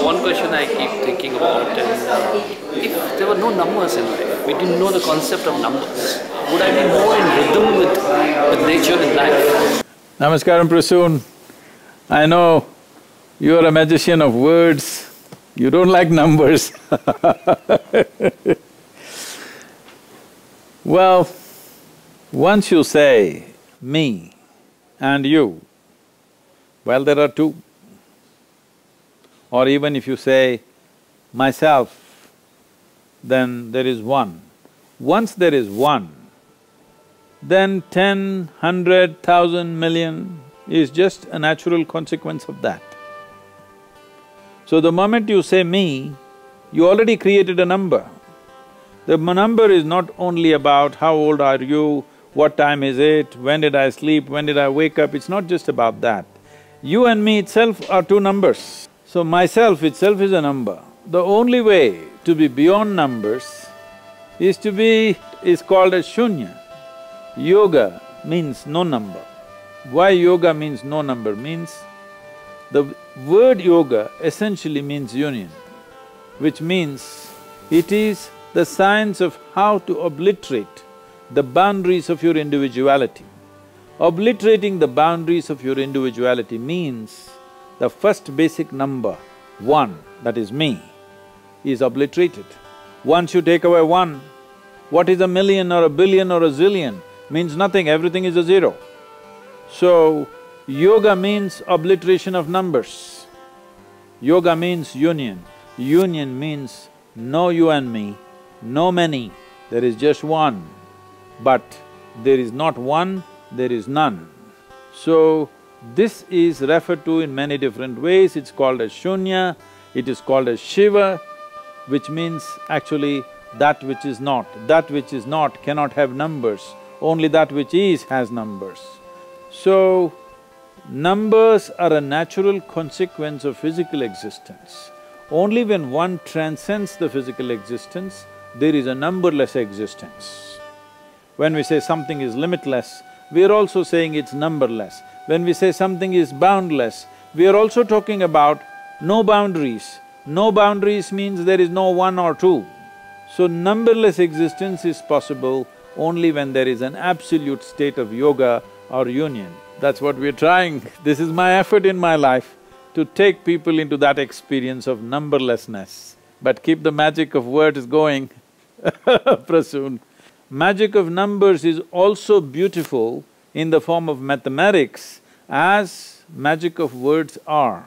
question I keep thinking about is uh, if there were no numbers in life, we didn't know the concept of numbers, would I be more in rhythm with, with nature and life? Namaskaram Prasoon. I know you're a magician of words, you don't like numbers Well, once you say me and you, well, there are two. Or even if you say myself, then there is one. Once there is one, then ten, hundred, thousand, million is just a natural consequence of that. So the moment you say me, you already created a number. The number is not only about how old are you, what time is it, when did I sleep, when did I wake up, it's not just about that. You and me itself are two numbers. So myself itself is a number. The only way to be beyond numbers is to be… is called as shunya. Yoga means no number. Why yoga means no number means the word yoga essentially means union, which means it is the science of how to obliterate the boundaries of your individuality. Obliterating the boundaries of your individuality means the first basic number, one, that is me, is obliterated. Once you take away one, what is a million or a billion or a zillion means nothing, everything is a zero. So, yoga means obliteration of numbers. Yoga means union. Union means no you and me, no many, there is just one. But there is not one, there is none. So, this is referred to in many different ways, it's called as shunya, it is called as Shiva, which means actually that which is not. That which is not cannot have numbers, only that which is has numbers. So, numbers are a natural consequence of physical existence. Only when one transcends the physical existence, there is a numberless existence. When we say something is limitless, we are also saying it's numberless. When we say something is boundless, we are also talking about no boundaries. No boundaries means there is no one or two. So numberless existence is possible only when there is an absolute state of yoga or union. That's what we're trying. This is my effort in my life, to take people into that experience of numberlessness. But keep the magic of words going Prasoon. Magic of numbers is also beautiful in the form of mathematics as magic of words are.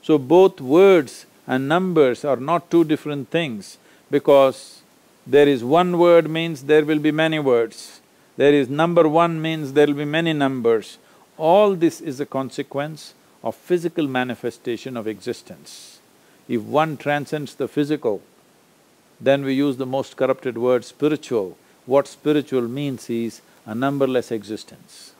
So both words and numbers are not two different things because there is one word means there will be many words. There is number one means there will be many numbers. All this is a consequence of physical manifestation of existence. If one transcends the physical, then we use the most corrupted word spiritual. What spiritual means is a numberless existence.